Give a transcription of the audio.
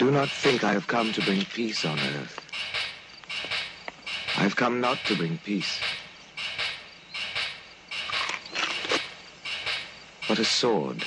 Do not think I have come to bring peace on earth. I have come not to bring peace, but a sword.